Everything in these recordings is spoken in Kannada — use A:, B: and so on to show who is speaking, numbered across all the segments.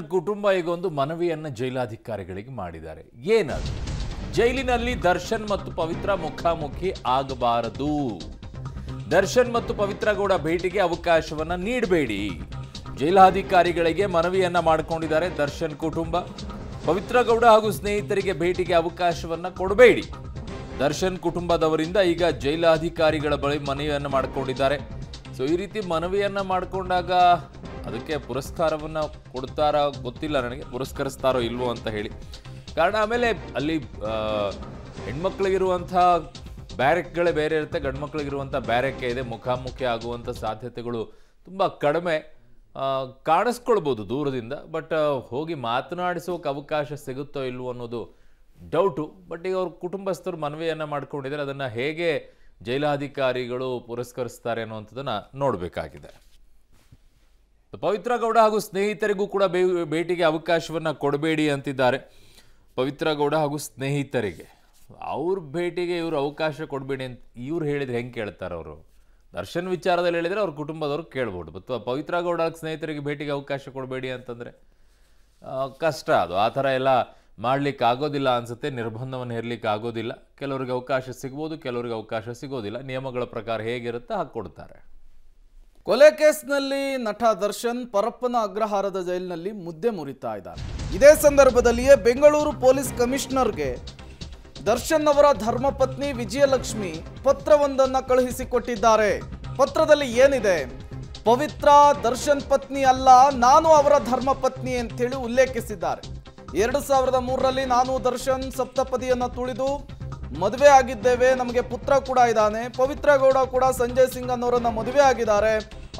A: ಕುಟುಂಬ ಈಗ ಒಂದು ಮನವಿಯನ್ನ ಜೈಲಾಧಿಕಾರಿಗಳಿಗೆ ಮಾಡಿದ್ದಾರೆ. ಏನದು? ಜೈಲಿನಲ್ಲಿ ದರ್ಶನ್ ಮತ್ತು ಪವಿತ್ರ ಮುಖಾಮುಖಿ ಆಗಬಾರದು. ದರ್ಶನ್ ಮತ್ತು ಪವಿತ್ರ ಗೌಡ ಭೇಟಿಗೆ ಅವಕಾಶವನ್ನ ನೀಡಬೇಡಿ. ಜೈಲಾಧಿಕಾರಿಗಳಿಗೆ ಮನವಿಯನ್ನ ಮಾಡಿಕೊಂಡಿದ್ದಾರೆ ದರ್ಶನ್ ಕುಟುಂಬ. ಪವಿತ್ರ ಗೌಡ ಹಾಗೂ ಸ್ನೇಹಿತರಿಗೆ ಭೇಟಿಗೆ ಅವಕಾಶವನ್ನ ಕೊಡಬೇಡಿ. ದರ್ಶನ್ ಕುಟುಂಬದವರಿಂದ ಈಗ ಜೈಲಾಧಿಕಾರಿಗಳ ಬಳಿ ಮನವಿಯನ್ನು ಮಾಡಿಕೊಂಡಿದ್ದಾರೆ. ಸೊ, ಈ ರೀತಿ ಮನವಿಯನ್ನ ಮಾಡಿಕೊಂಡಾಗ ಅದಕ್ಕೆ ಪುರಸ್ಕಾರವನ್ನು ಕೊಡ್ತಾರೋ ಗೊತ್ತಿಲ್ಲ ನನಗೆ, ಪುರಸ್ಕರಿಸ್ತಾರೋ ಇಲ್ವೋ ಅಂತ ಹೇಳಿ. ಕಾರಣ ಆಮೇಲೆ ಅಲ್ಲಿ ಹೆಣ್ಮಕ್ಳಿಗಿರುವಂಥ ಬ್ಯಾರೆಕ್ಗಳೇ ಬೇರೆ ಇರುತ್ತೆ ಗಂಡು ಮಕ್ಳಿಗಿರುವಂಥ ಬ್ಯಾರೆಕ್ಕೆ ಇದೆ, ಮುಖಾಮುಖಿ ಆಗುವಂಥ ಸಾಧ್ಯತೆಗಳು ತುಂಬ ಕಡಿಮೆ. ಕಾಣಿಸ್ಕೊಳ್ಬೋದು ದೂರದಿಂದ, ಬಟ್ ಹೋಗಿ ಮಾತನಾಡಿಸೋಕೆ ಅವಕಾಶ ಸಿಗುತ್ತೋ ಇಲ್ವೋ ಅನ್ನೋದು ಡೌಟು. ಬಟ್ ಈಗ ಅವ್ರ ಕುಟುಂಬಸ್ಥರು ಮನವಿಯನ್ನು ಮಾಡ್ಕೊಂಡಿದ್ದಾರೆ, ಅದನ್ನು ಹೇಗೆ ಜೈಲಾಧಿಕಾರಿಗಳು ಪುರಸ್ಕರಿಸ್ತಾರೆ ಅನ್ನುವಂಥದ್ದನ್ನು ನೋಡಬೇಕಾಗಿದೆ. ಪವಿತ್ರ ಗೌಡ ಹಾಗೂ ಸ್ನೇಹಿತರಿಗೂ ಕೂಡ ಭೇಟಿಗೆ ಅವಕಾಶವನ್ನು ಕೊಡಬೇಡಿ ಅಂತಿದ್ದಾರೆ. ಪವಿತ್ರ ಗೌಡ ಹಾಗೂ ಸ್ನೇಹಿತರಿಗೆ ಅವ್ರ ಭೇಟಿಗೆ ಇವರು ಅವಕಾಶ ಕೊಡಬೇಡಿ ಅಂತ ಇವ್ರು ಹೇಳಿದ್ರೆ ಹೆಂಗೆ ಕೇಳ್ತಾರೆ ಅವರು? ದರ್ಶನ್ ವಿಚಾರದಲ್ಲಿ ಹೇಳಿದರೆ ಅವ್ರ ಕುಟುಂಬದವ್ರು ಕೇಳ್ಬೋದು. ಮತ್ತು ಪವಿತ್ರ ಗೌಡ ಸ್ನೇಹಿತರಿಗೆ ಭೇಟಿಗೆ ಅವಕಾಶ ಕೊಡಬೇಡಿ ಅಂತಂದರೆ ಕಷ್ಟ ಅದು. ಆ ಥರ ಎಲ್ಲ ಮಾಡ್ಲಿಕ್ಕೆ ಆಗೋದಿಲ್ಲ ಅನ್ಸುತ್ತೆ. ನಿರ್ಬಂಧವನ್ನು ಹೇರ್ಲಿಕ್ಕೆ ಆಗೋದಿಲ್ಲ. ಕೆಲವರಿಗೆ ಅವಕಾಶ ಸಿಗ್ಬೋದು, ಕೆಲವರಿಗೆ ಅವಕಾಶ ಸಿಗೋದಿಲ್ಲ. ನಿಯಮಗಳ ಪ್ರಕಾರ ಹೇಗಿರುತ್ತೆ ಹಾಗೆ ಕೊಡ್ತಾರೆ.
B: ಕೊಲೆ ಕೇಸ್ನಲ್ಲಿ ನಟ ದರ್ಶನ್ ಪರಪ್ಪನ ಅಗ್ರಹಾರದ ಜೈಲಿನಲ್ಲಿ ಮುದ್ದೆ ಮುರಿತಾ ಇದ್ದಾರೆ ಇದೇ ಸಂದರ್ಭದಲ್ಲಿಯೇ ಬೆಂಗಳೂರು ಪೊಲೀಸ್ ಕಮಿಷನರ್ಗೆ ದರ್ಶನ್ ಅವರ ಧರ್ಮಪತ್ನಿ ವಿಜಯಲಕ್ಷ್ಮಿ ಪತ್ರವೊಂದನ್ನು ಕಳುಹಿಸಿಕೊಟ್ಟಿದ್ದಾರೆ. ಪತ್ರದಲ್ಲಿ ಏನಿದೆ? ಪವಿತ್ರ ದರ್ಶನ್ ಪತ್ನಿ ಅಲ್ಲ, ನಾನು ಅವರ ಧರ್ಮಪತ್ನಿ ಅಂತೇಳಿ ಉಲ್ಲೇಖಿಸಿದ್ದಾರೆ. ಎರಡು ಸಾವಿರದ ಮೂರರಲ್ಲಿ ನಾನು ದರ್ಶನ್ ಸಪ್ತಪದಿಯನ್ನು ತುಳಿದು ಮದುವೆ ಆಗಿದ್ದೇವೆ, ನಮಗೆ ಪುತ್ರ ಕೂಡ ಇದ್ದಾನೆ. ಪವಿತ್ರ ಗೌಡ ಕೂಡ ಸಂಜಯ್ ಸಿಂಗ್ ಅನ್ನೋರನ್ನ ಮದುವೆ ಆಗಿದ್ದಾರೆ.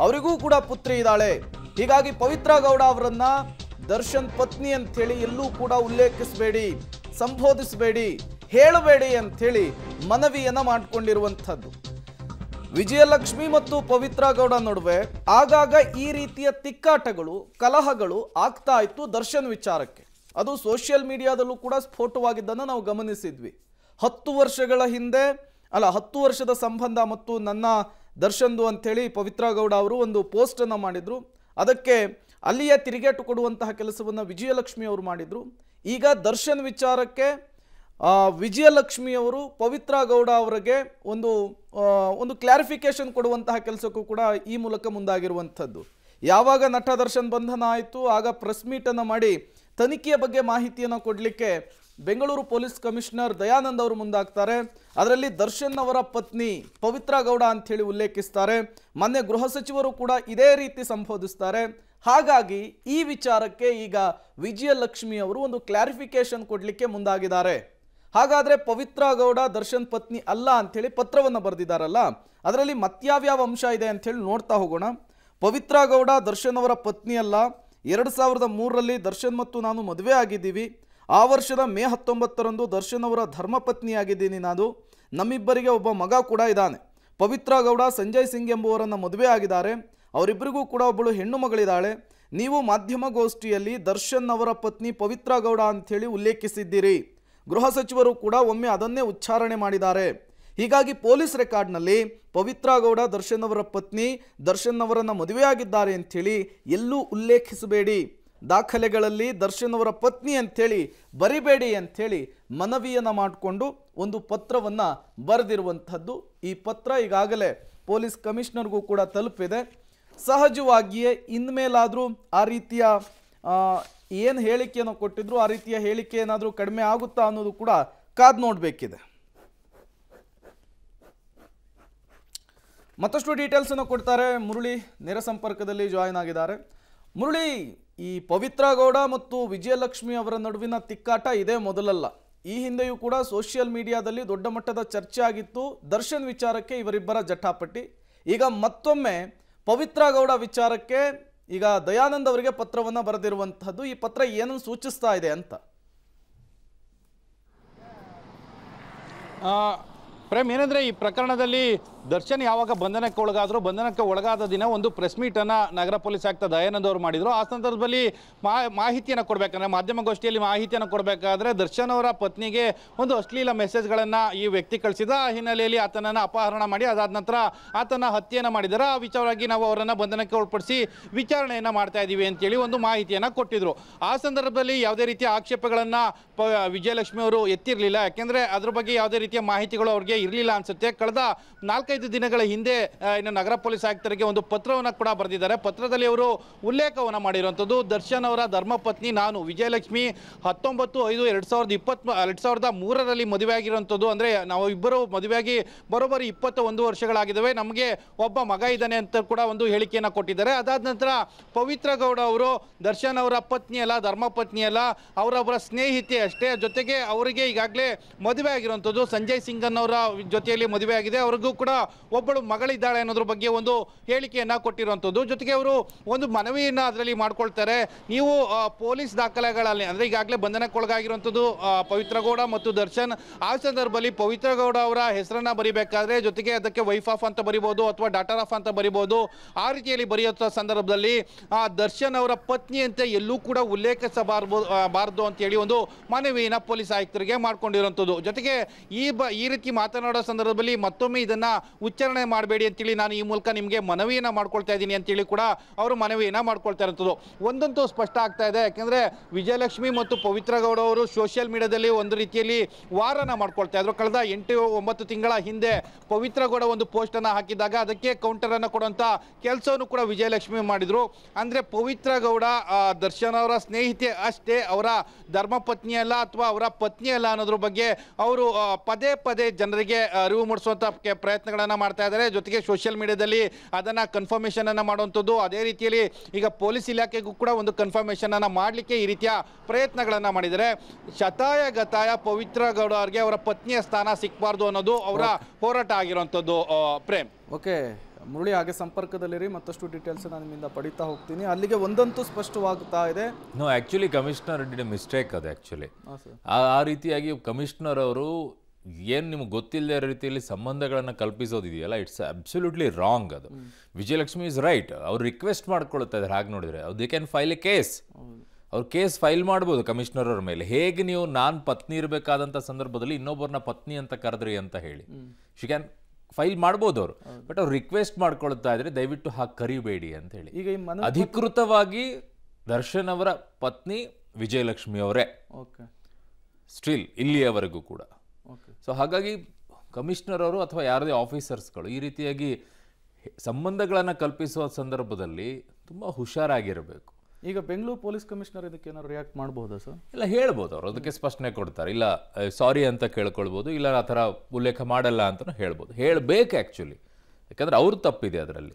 B: ಅವರಿಗೂ ಕೂಡ ಪುತ್ರಿ ಇದ್ದಾಳೆ. ಹೀಗಾಗಿ ಪವಿತ್ರ ಗೌಡ ಅವರನ್ನ ದರ್ಶನ್ ಪತ್ನಿ ಅಂತೇಳಿ ಎಲ್ಲೂ ಕೂಡ ಉಲ್ಲೇಖಿಸಬೇಡಿ, ಸಂಬೋಧಿಸಬೇಡಿ, ಹೇಳಬೇಡಿ ಅಂಥೇಳಿ ಮನವಿಯನ್ನ ಮಾಡಿಕೊಂಡಿರುವಂಥದ್ದು. ವಿಜಯಲಕ್ಷ್ಮಿ ಮತ್ತು ಪವಿತ್ರ ಗೌಡ ನಡುವೆ ಆಗಾಗ ಈ ರೀತಿಯ ತಿಕ್ಕಾಟಗಳು, ಕಲಹಗಳು ಆಗ್ತಾ ಇತ್ತು ದರ್ಶನ್ ವಿಚಾರಕ್ಕೆ. ಅದು ಸೋಷಿಯಲ್ ಮೀಡಿಯಾದಲ್ಲೂ ಕೂಡ ಸ್ಫೋಟವಾಗಿದ್ದನ್ನು ನಾವು ಗಮನಿಸಿದ್ವಿ. ಹತ್ತು ವರ್ಷಗಳ ಹಿಂದೆ, ಅಲ್ಲ, ಹತ್ತು ವರ್ಷದ ಸಂಬಂಧ ಮತ್ತು ನನ್ನ ದರ್ಶನ್ದು ಅಂಥೇಳಿ ಪವಿತ್ರ ಗೌಡ ಅವರು ಒಂದು ಪೋಸ್ಟನ್ನು ಮಾಡಿದರು. ಅದಕ್ಕೆ ಅಲ್ಲಿಯ ತಿರುಗೇಟು ಕೊಡುವಂತಹ ಕೆಲಸವನ್ನು ವಿಜಯಲಕ್ಷ್ಮಿ ಅವರು ಮಾಡಿದರು. ಈಗ ದರ್ಶನ್ ವಿಚಾರಕ್ಕೆ ವಿಜಯಲಕ್ಷ್ಮಿಯವರು ಪವಿತ್ರ ಗೌಡ ಅವರಿಗೆ ಒಂದು ಒಂದು ಕ್ಲಾರಿಫಿಕೇಶನ್ ಕೊಡುವಂತಹ ಕೆಲಸಕ್ಕೂ ಕೂಡ ಈ ಮೂಲಕ ಮುಂದಾಗಿರುವಂಥದ್ದು. ಯಾವಾಗ ನಟ ದರ್ಶನ್ ಬಂಧನ ಆಯಿತು, ಆಗ ಪ್ರೆಸ್ ಮೀಟನ್ನು ಮಾಡಿ ತನಿಖೆಯ ಬಗ್ಗೆ ಮಾಹಿತಿಯನ್ನು ಕೊಡಲಿಕ್ಕೆ ಬೆಂಗಳೂರು ಪೊಲೀಸ್ ಕಮಿಷನರ್ ದಯಾನಂದ್ ಅವರು ಮುಂದಾಗ್ತಾರೆ. ಅದರಲ್ಲಿ ದರ್ಶನ್ ಅವರ ಪತ್ನಿ ಪವಿತ್ರ ಗೌಡ ಅಂಥೇಳಿ ಉಲ್ಲೇಖಿಸ್ತಾರೆ. ಮೊನ್ನೆ ಗೃಹ ಸಚಿವರು ಕೂಡ ಇದೇ ರೀತಿ ಸಂಬೋಧಿಸ್ತಾರೆ. ಹಾಗಾಗಿ ಈ ವಿಚಾರಕ್ಕೆ ಈಗ ವಿಜಯಲಕ್ಷ್ಮಿ ಅವರು ಒಂದು ಕ್ಲಾರಿಫಿಕೇಶನ್ ಕೊಡಲಿಕ್ಕೆ ಮುಂದಾಗಿದ್ದಾರೆ. ಹಾಗಾದ್ರೆ ಪವಿತ್ರ ಗೌಡ, ದರ್ಶನ್ ಪತ್ನಿ ಅಲ್ಲ ಅಂಥೇಳಿ ಪತ್ರವನ್ನು ಬರೆದಿದ್ದಾರಲ್ಲ ಅದರಲ್ಲಿ ಮತ್ಯಾವ್ಯಾವ ಅಂಶ ಇದೆ ಅಂಥೇಳಿ ನೋಡ್ತಾ ಹೋಗೋಣ. ಪವಿತ್ರ ಗೌಡ, ದರ್ಶನ್ ಅವರ ಪತ್ನಿ ಅಲ್ಲ. ಎರಡು ಸಾವಿರದ ಮೂರರಲ್ಲಿ ದರ್ಶನ್ ಮತ್ತು ನಾನು ಮದುವೆ ಆಗಿದ್ದೀವಿ. ಆ ವರ್ಷದ ಮೇ ಹತ್ತೊಂಬತ್ತರಂದು ದರ್ಶನ್ ಅವರ ಧರ್ಮಪತ್ನಿಯಾಗಿದ್ದೀನಿ ನಾನು. ನಮ್ಮಿಬ್ಬರಿಗೆ ಒಬ್ಬ ಮಗ ಕೂಡ ಇದ್ದಾನೆ. ಪವಿತ್ರ ಗೌಡ, ಸಂಜಯ್ ಸಿಂಗ್ ಎಂಬುವರನ್ನು ಮದುವೆ ಆಗಿದ್ದಾರೆ. ಅವರಿಬ್ಬರಿಗೂ ಕೂಡ ಒಬ್ಬಳು ಹೆಣ್ಣು ಮಗಳಿದ್ದಾಳೆ. ನೀವು ಮಾಧ್ಯಮಗೋಷ್ಠಿಯಲ್ಲಿ ದರ್ಶನ್ ಅವರ ಪತ್ನಿ ಪವಿತ್ರ ಗೌಡ ಅಂಥೇಳಿ ಉಲ್ಲೇಖಿಸಿದ್ದೀರಿ. ಗೃಹ ಸಚಿವರು ಕೂಡ ಒಮ್ಮೆ ಅದನ್ನೇ ಉಚ್ಚಾರಣೆ ಮಾಡಿದ್ದಾರೆ. ಹೀಗಾಗಿ ಪೊಲೀಸ್ ರೆಕಾರ್ಡ್ನಲ್ಲಿ ಪವಿತ್ರ ಗೌಡ, ದರ್ಶನ್ ಅವರ ಪತ್ನಿ, ದರ್ಶನ್ ಅವರನ್ನು ಮದುವೆಯಾಗಿದ್ದಾರೆ ಅಂಥೇಳಿ ಎಲ್ಲೂ ಉಲ್ಲೇಖಿಸಬೇಡಿ. ದಾಖಲೆಗಳಲ್ಲಿ ದರ್ಶನ್ ಅವರ ಪತ್ನಿ ಅಂಥೇಳಿ, ಬರಿಬೇಡಿ ಅಂಥೇಳಿ ಮನವಿಯನ್ನು ಮಾಡಿಕೊಂಡು ಒಂದು ಪತ್ರವನ್ನು ಬರೆದಿರುವಂಥದ್ದು. ಈ ಪತ್ರ ಈಗಾಗಲೇ ಪೊಲೀಸ್ ಕಮಿಷನರ್ಗೂ ಕೂಡ ತಲುಪಿದೆ. ಸಹಜವಾಗಿಯೇ ಇನ್ಮೇಲಾದರೂ ಆ ರೀತಿಯ ಏನು ಹೇಳಿಕೆಯನ್ನು ಕೊಟ್ಟಿದ್ರು, ಆ ರೀತಿಯ ಹೇಳಿಕೆ ಏನಾದರೂ ಕಡಿಮೆ ಆಗುತ್ತಾ ಅನ್ನೋದು ಕೂಡ ಕಾದು ನೋಡಬೇಕಿದೆ. ಮತ್ತಷ್ಟು ಡೀಟೇಲ್ಸನ್ನು ಕೊಡ್ತಾರೆ ಮುರಳಿ, ನೇರ ಸಂಪರ್ಕದಲ್ಲಿ ಜಾಯಿನ್ ಆಗಿದ್ದಾರೆ. ಮುರಳಿ ಈ ಪವಿತ್ರ ಗೌಡ ಮತ್ತು ವಿಜಯಲಕ್ಷ್ಮಿ ಅವರ ನಡುವಿನ ತಿಕ್ಕಾಟ ಇದೇ ಮೊದಲಲ್ಲ. ಈ ಹಿಂದೆಯೂ ಕೂಡ ಸೋಷಿಯಲ್ ಮೀಡಿಯಾದಲ್ಲಿ ದೊಡ್ಡ ಮಟ್ಟದ ಚರ್ಚೆ ಆಗಿತ್ತು. ದರ್ಶನ್ ವಿಚಾರಕ್ಕೆ ಇವರಿಬ್ಬರ ಜಟಾಪಟ್ಟಿ ಈಗ ಮತ್ತೊಮ್ಮೆ ಪವಿತ್ರ ಗೌಡ ವಿಚಾರಕ್ಕೆ ಈಗ ದಯಾನಂದ್ ಅವರಿಗೆ ಪತ್ರವನ್ನು ಬರೆದಿರುವಂತಹದ್ದು. ಈ ಪತ್ರ ಏನನ್ನು ಸೂಚಿಸ್ತಾ ಇದೆ ಅಂತ.
C: ಪ್ರೇಮ್, ಏನಂದ್ರೆ ಈ ಪ್ರಕರಣದಲ್ಲಿ ದರ್ಶನ್ ಯಾವಾಗ ಬಂಧನಕ್ಕೆ ಒಳಗಾದ್ರು, ಬಂಧನಕ್ಕೆ ಒಳಗಾದ ದಿನ ಒಂದು ಪ್ರೆಸ್ ಮೀಟ್ ಅನ್ನ ನಗರ ಪೊಲೀಸ್ ಆಯುಕ್ತ ದಯಾನಂದ್ ಅವರು ಮಾಡಿದ್ರು. ಆ ಸಂದರ್ಭದಲ್ಲಿ ಮಾಹಿತಿಯನ್ನು ಕೊಡ್ಬೇಕಂದ್ರೆ ಮಾಧ್ಯಮಗೋಷ್ಠಿಯಲ್ಲಿ ಮಾಹಿತಿಯನ್ನು ಕೊಡಬೇಕಾದ್ರೆ ದರ್ಶನ್ ಅವರ ಪತ್ನಿಗೆ ಒಂದು ಅಶ್ಲೀಲ ಮೆಸೇಜ್ಗಳನ್ನ ಈ ವ್ಯಕ್ತಿ ಕಳಿಸಿದ. ಆ ಹಿನ್ನೆಲೆಯಲ್ಲಿ ಆತನನ್ನ ಅಪಹರಣ ಮಾಡಿ, ಅದಾದ ನಂತರ ಆತನ ಹತ್ಯೆಯನ್ನು ಮಾಡಿದ್ದಾರೆ ಆ ವಿಚಾರವಾಗಿ ನಾವು ಅವರನ್ನ ಬಂಧನಕ್ಕೆ ಒಳಪಡಿಸಿ ವಿಚಾರಣೆಯನ್ನು ಮಾಡ್ತಾ ಇದ್ದೀವಿ ಅಂತೇಳಿ ಒಂದು ಮಾಹಿತಿಯನ್ನ ಕೊಟ್ಟಿದ್ರು. ಆ ಸಂದರ್ಭದಲ್ಲಿ ಯಾವುದೇ ರೀತಿಯ ಆಕ್ಷೇಪಗಳನ್ನ ವಿಜಯಲಕ್ಷ್ಮಿ ಅವರು ಎತ್ತಿರಲಿಲ್ಲ. ಯಾಕೆಂದ್ರೆ ಅದ್ರ ಬಗ್ಗೆ ಯಾವುದೇ ರೀತಿಯ ಮಾಹಿತಿಗಳು ಅವ್ರಿಗೆ ಇರಲಿಲ್ಲ ಅನ್ಸುತ್ತೆ. ಕಳೆದ ನಾಲ್ಕೈದು ದಿನಗಳ ಹಿಂದೆ ಇನ್ನು ನಗರ ಪೊಲೀಸ್ ಆಯುಕ್ತರಿಗೆ ಒಂದು ಪತ್ರವನ್ನು ಕೂಡ ಬರೆದಿದ್ದಾರೆ. ಪತ್ರದಲ್ಲಿ ಅವರು ಉಲ್ಲೇಖವನ್ನು ಮಾಡಿರುವಂಥದ್ದು, ದರ್ಶನ್ ಅವರ ಧರ್ಮಪತ್ನಿ ನಾನು ವಿಜಯಲಕ್ಷ್ಮಿ ಹತ್ತೊಂಬತ್ತು ಐದು ಎರಡು ಸಾವಿರದ ಇಪ್ಪತ್ತ್, ಎರಡು ಸಾವಿರದ ಮೂರರಲ್ಲಿ ಮದುವೆ ಆಗಿರುವಂಥದ್ದು ಅಂದರೆ ನಾವು ಇಬ್ಬರು ಮದುವೆಯಾಗಿ ಬರೋಬ್ಬರಿ ಇಪ್ಪತ್ತ ಒಂದು ವರ್ಷಗಳಾಗಿದ್ದಾವೆ. ನಮಗೆ ಒಬ್ಬ ಮಗ ಇದ್ದಾನೆ ಅಂತ ಕೂಡ ಒಂದು ಹೇಳಿಕೆಯನ್ನು ಕೊಟ್ಟಿದ್ದಾರೆ. ಅದಾದ ನಂತರ ಪವಿತ್ರ ಗೌಡ ಅವರು, ದರ್ಶನ್ ಅವರ ಪತ್ನಿ ಅಲ್ಲ, ಧರ್ಮಪತ್ನಿ ಅಲ್ಲ, ಅವರೊಬ್ಬರ ಸ್ನೇಹಿತೆ ಅಷ್ಟೇ. ಜೊತೆಗೆ ಅವರಿಗೆ ಈಗಾಗಲೇ ಮದುವೆ ಆಗಿರುವಂಥದ್ದು ಸಂಜಯ್ ಸಿಂಗನ್ ಅವರ ಜೊತೆಯಲ್ಲಿ ಮದುವೆ ಆಗಿದೆ. ಅವ್ರಿಗೂ ಕೂಡ ಒಬ್ಬಳು ಮಗಳಿದ್ದಾಳೆ ಅನ್ನೋದ್ರ ಬಗ್ಗೆ ಒಂದು ಹೇಳಿಕೆಯನ್ನು ಕೊಟ್ಟಿರುವಂಥದ್ದು. ಜೊತೆಗೆ ಅವರು ಒಂದು ಮನವಿಯನ್ನು ಅದರಲ್ಲಿ ಮಾಡ್ಕೊಳ್ತಾರೆ. ನೀವು ಪೊಲೀಸ್ ದಾಖಲೆಗಳಲ್ಲಿ ಅಂದರೆ ಈಗಾಗಲೇ ಬಂಧನಕ್ಕೊಳಗಾಗಿರುವಂಥದ್ದು ಪವಿತ್ರಗೌಡ ಪವಿತ್ರ ಗೌಡ ಮತ್ತು ದರ್ಶನ್. ಆ ಸಂದರ್ಭದಲ್ಲಿ ಪವಿತ್ರ ಗೌಡ ಅವರ ಹೆಸರನ್ನ ಬರಿಬೇಕಾದ್ರೆ ಜೊತೆಗೆ ಅದಕ್ಕೆ ವೈಫ್ ಆಫ್ ಅಂತ ಬರಿಬೋದು ಅಥವಾ ಡಾಟರ್ ಆಫ್ ಅಂತ ಬರಿಬೋದು. ಆ ರೀತಿಯಲ್ಲಿ ಬರೆಯುವಂತ ಸಂದರ್ಭದಲ್ಲಿ, ಆ, ದರ್ಶನ್ ಅವರ ಪತ್ನಿ ಅಂತ ಎಲ್ಲೂ ಕೂಡ ಉಲ್ಲೇಖಿಸಬಾರ್ದು ಬಾರದು ಅಂತೇಳಿ ಒಂದು ಮನವಿಯನ್ನು ಪೊಲೀಸ್ ಆಯುಕ್ತರಿಗೆ ಮಾಡ್ಕೊಂಡಿರುವಂಥದ್ದು. ಜೊತೆಗೆ ಈ ಬ, ಈ ರೀತಿ ಮಾತನಾಡೋ ಸಂದರ್ಭದಲ್ಲಿ ಮತ್ತೊಮ್ಮೆ ಇದನ್ನ ಉಚ್ಚಾರಣೆ ಮಾಡಬೇಡಿ ಅಂತೇಳಿ ನಾನು ಈ ಮೂಲಕ ನಿಮಗೆ ಮನವಿಯನ್ನು ಮಾಡ್ಕೊಳ್ತಾ ಇದ್ದೀನಿ ಅಂತೇಳಿ ಕೂಡ ಅವರು ಮನವಿಯನ್ನು ಮಾಡ್ಕೊಳ್ತಾ ಇರೋದು ಒಂದಂತೂ ಸ್ಪಷ್ಟ ಆಗ್ತಾ ಇದೆ. ಯಾಕಂದ್ರೆ ವಿಜಯಲಕ್ಷ್ಮಿ ಮತ್ತು ಪವಿತ್ರ ಗೌಡ ಅವರು ಸೋಷಿಯಲ್ ಮೀಡಿಯಾದಲ್ಲಿ ಒಂದು ರೀತಿಯಲ್ಲಿ ವಾರನ ಮಾಡ್ಕೊಳ್ತಾ ಇದ್ರು. ಕಳೆದ ಎಂಟು, ಒಂಬತ್ತು ತಿಂಗಳ ಹಿಂದೆ ಪವಿತ್ರ ಗೌಡ ಒಂದು ಪೋಸ್ಟ್ ಅನ್ನ ಹಾಕಿದಾಗ ಅದಕ್ಕೆ ಕೌಂಟರ್ ಅನ್ನು ಕೊಡುವಂತ ಕೆಲಸವನ್ನು ಕೂಡ ವಿಜಯಲಕ್ಷ್ಮಿ ಮಾಡಿದ್ರು. ಅಂದ್ರೆ ಪವಿತ್ರ ಗೌಡ ದರ್ಶನ್ ಅವರ ಸ್ನೇಹಿತೆ ಅಷ್ಟೇ, ಅವರ ಧರ್ಮಪತ್ನಿ ಅಲ್ಲ ಅಥವಾ ಅವರ ಪತ್ನಿ ಅಲ್ಲ ಅನ್ನೋದ್ರ ಬಗ್ಗೆ ಅವರು ಪದೇ ಪದೇ ಜನರಿಗೆ ಅರಿವು ಮೂಡಿಸುವಂತ ಪ್ರಯತ್ನಗಳನ್ನು ಮಾಡ್ತಾ ಇದ್ದಾರೆ. ಜೊತೆಗೆ ಸೋಷಿಯಲ್ ಮೀಡಿಯಾದಲ್ಲಿ ಅದನ್ನ ಕನ್ಫರ್ಮೇಶನ್ ಅನ್ನ ಮಾಡುವಂಥದ್ದು. ಅದೇ ರೀತಿಯಲ್ಲಿ ಈಗ ಪೊಲೀಸ್ ಇಲಾಖೆಗೂ ಕೂಡ ಒಂದು ಕನ್ಫರ್ಮೇಶನ್ ಅನ್ನ ಮಾಡಲಿಕ್ಕೆ ಈ ರೀತಿಯ ಪ್ರಯತ್ನಗಳನ್ನ ಮಾಡಿದ್ದಾರೆ. ಶತಾಯ ಗತಾಯ ಪವಿತ್ರ ಗೌಡ ಅವರಿಗೆ ಅವರ ಪತ್ನಿಯ ಸ್ಥಾನ ಸಿಕ್ಬಾರ್ದು ಅನ್ನೋದು ಅವರ ಹೋರಾಟ ಆಗಿರುವಂಥದ್ದು ಪ್ರೇಮ್.
B: ಓಕೆ. ಮುರುಳಿ ಹಾಗೆ ಸಂಪರ್ಕದಲ್ಲಿರಿ ಮತ್ತಷ್ಟು ಡೀಟೇಲ್ಸ್ ನಾನು ನಿಮ್ಮಿಂದ ಪಡಿತಾ ಹೋಗ್ತೀನಿ. ಅಲ್ಲಿಗೆ ಒಂದಂತೂ ಸ್ಪಷ್ಟವಾಗ್ತಾ ಇದೆ.
A: No actually commissioner did mistake ಅದು ಆ್ಯಕ್ಚುಲಿ ಆ ರೀತಿಯಾಗಿ ಕಮಿಷನರ್ ಅವರು ಏನು ನಿಮ್ಗೆ ಗೊತ್ತಿಲ್ಲದೆ ರೀತಿಯಲ್ಲಿ ಸಂಬಂಧಗಳನ್ನು ಕಲ್ಪಿಸೋದಿದೆಯಲ್ಲ ಇಟ್ಸ್ ಅಬ್ಸಲ್ಯೂಟ್ಲಿ ರಾಂಗ್ ಅದು. ವಿಜಯಲಕ್ಷ್ಮಿ ಇಸ್ ರೈಟ್ ಅವ್ರು ರಿಕ್ವೆಸ್ಟ್ ಮಾಡ್ಕೊಳ್ತಾ ಇದ್ದಾರೆ ಹಾಗೆ ನೋಡಿದರೆ. ಅವ್ರು they can file a case ಅವ್ರು ಕೇಸ್ ಫೈಲ್ ಮಾಡ್ಬೋದು ಕಮಿಷನರ್ ಅವ್ರ ಮೇಲೆ. ಹೇಗೆ ನೀವು ನಾನು ಪತ್ನಿ ಇರಬೇಕಾದಂಥ ಸಂದರ್ಭದಲ್ಲಿ ಇನ್ನೊಬ್ಬರನ್ನ ಪತ್ನಿ ಅಂತ ಕರೆದ್ರಿ ಅಂತ ಹೇಳಿ. ಶಿ ಕ್ಯಾನ್ ಫೈಲ್ ಮಾಡ್ಬೋದು ಅವರು. ಬಟ್ ಅವ್ರು ರಿಕ್ವೆಸ್ಟ್ ಮಾಡ್ಕೊಳ್ತಾ ಇದ್ರೆ ದಯವಿಟ್ಟು ಹಾಗೆ ಕರಿಬೇಡಿ ಅಂತ ಹೇಳಿ.
B: ಈಗ
A: ಅಧಿಕೃತವಾಗಿ ದರ್ಶನ್ ಅವರ ಪತ್ನಿ ವಿಜಯಲಕ್ಷ್ಮಿ ಅವರೇ. ಸ್ಟಿಲ್ ಇಲ್ಲಿಯವರೆಗೂ ಕೂಡ. ಸೊ ಹಾಗಾಗಿ ಕಮಿಷನರ್ ಅವರು ಅಥವಾ ಯಾರದೇ ಆಫೀಸರ್ಸ್ಗಳು ಈ ರೀತಿಯಾಗಿ ಸಂಬಂಧಗಳನ್ನು ಕಲ್ಪಿಸುವ ಸಂದರ್ಭದಲ್ಲಿ ತುಂಬ ಹುಷಾರಾಗಿರಬೇಕು.
B: ಈಗ ಬೆಂಗಳೂರು ಪೊಲೀಸ್ ಕಮಿಷನರ್ ಇದಕ್ಕೆ ಏನಾದ್ರು ರಿಯಾಕ್ಟ್ ಮಾಡ್ಬೋದಾ ಸರ್
A: ಇಲ್ಲ ಹೇಳ್ಬೋದು ಅವರು. ಅದಕ್ಕೆ ಸ್ಪಷ್ಟನೆ ಕೊಡ್ತಾರೆ. ಇಲ್ಲ ಸಾರಿ ಅಂತ ಕೇಳ್ಕೊಳ್ಬೋದು ಇಲ್ಲ ಆ ಥರ ಉಲ್ಲೇಖ ಮಾಡಲ್ಲ ಅಂತಲೂ ಹೇಳ್ಬೋದು. ಹೇಳಬೇಕು ಆ್ಯಕ್ಚುಲಿ ಯಾಕಂದರೆ ಅವ್ರ ತಪ್ಪಿದೆ ಅದರಲ್ಲಿ.